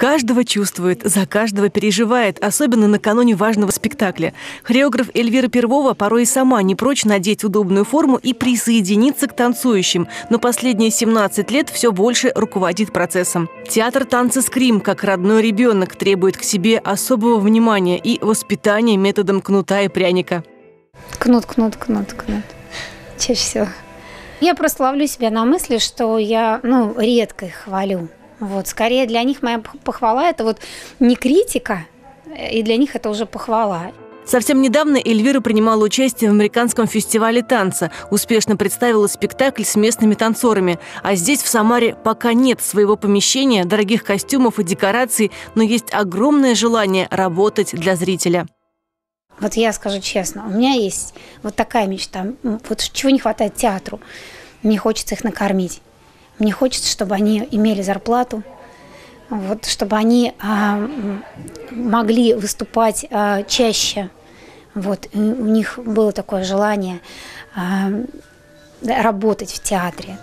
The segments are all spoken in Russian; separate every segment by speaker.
Speaker 1: Каждого чувствует, за каждого переживает, особенно накануне важного спектакля. Хореограф Эльвира Первова порой и сама не прочь надеть удобную форму и присоединиться к танцующим, но последние 17 лет все больше руководит процессом. Театр танца «Скрим», как родной ребенок, требует к себе особого внимания и воспитания методом кнута и пряника.
Speaker 2: Кнут, кнут, кнут, кнут. Чаще всего. Я просто себя на мысли, что я, ну, редко их хвалю. Вот, скорее для них моя похвала – это вот не критика, э, и для них это уже похвала.
Speaker 1: Совсем недавно Эльвира принимала участие в американском фестивале танца, успешно представила спектакль с местными танцорами. А здесь, в Самаре, пока нет своего помещения, дорогих костюмов и декораций, но есть огромное желание работать для зрителя.
Speaker 2: Вот я скажу честно, у меня есть вот такая мечта. Вот чего не хватает театру. Мне хочется их накормить. Мне хочется, чтобы они имели зарплату, вот, чтобы они а, могли выступать а, чаще. Вот, у них было такое желание а, работать в театре.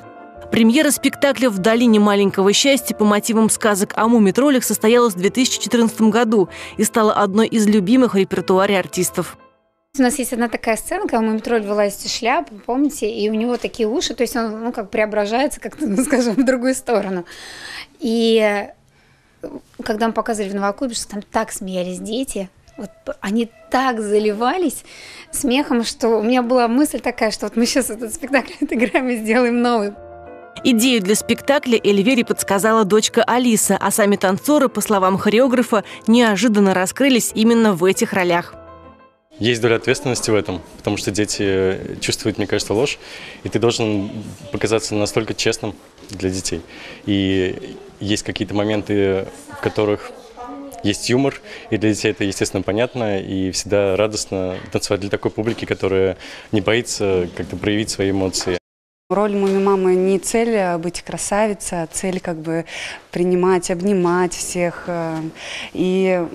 Speaker 1: Премьера спектакля «В долине маленького счастья» по мотивам сказок о муми-троллях состоялась в 2014 году и стала одной из любимых в репертуаре артистов.
Speaker 2: У нас есть одна такая сценка, у Мумитроль вылазит из шляпы, помните, и у него такие уши, то есть он, ну, как преображается, как-то, ну, скажем, в другую сторону. И э, когда мы показывали в Новокуйбышевске, там так смеялись дети, вот они так заливались смехом, что у меня была мысль такая, что вот мы сейчас этот спектакль отыграем и сделаем новый.
Speaker 1: Идею для спектакля Эльвире подсказала дочка Алиса, а сами танцоры, по словам хореографа, неожиданно раскрылись именно в этих ролях.
Speaker 3: Есть доля ответственности в этом, потому что дети чувствуют, мне кажется, ложь, и ты должен показаться настолько честным для детей. И есть какие-то моменты, в которых есть юмор, и для детей это, естественно, понятно, и всегда радостно танцевать для такой публики, которая не боится как-то проявить свои эмоции.
Speaker 4: Роль муми-мамы не цель а быть красавицей, а цель как бы принимать, обнимать всех. Э, и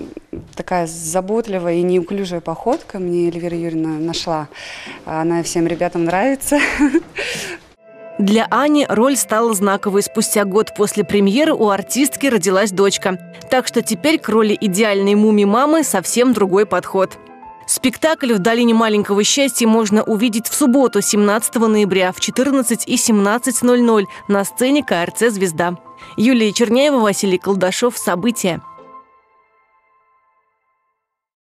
Speaker 4: такая заботливая и неуклюжая походка мне Эльвира Юрьевна нашла. Она всем ребятам нравится.
Speaker 1: Для Ани роль стала знаковой. Спустя год после премьеры у артистки родилась дочка. Так что теперь к роли идеальной муми-мамы совсем другой подход. Спектакль «В долине маленького счастья» можно увидеть в субботу, 17 ноября в 14 и 17.00 на сцене КРЦ «Звезда». Юлия Черняева, Василий Колдашов. События.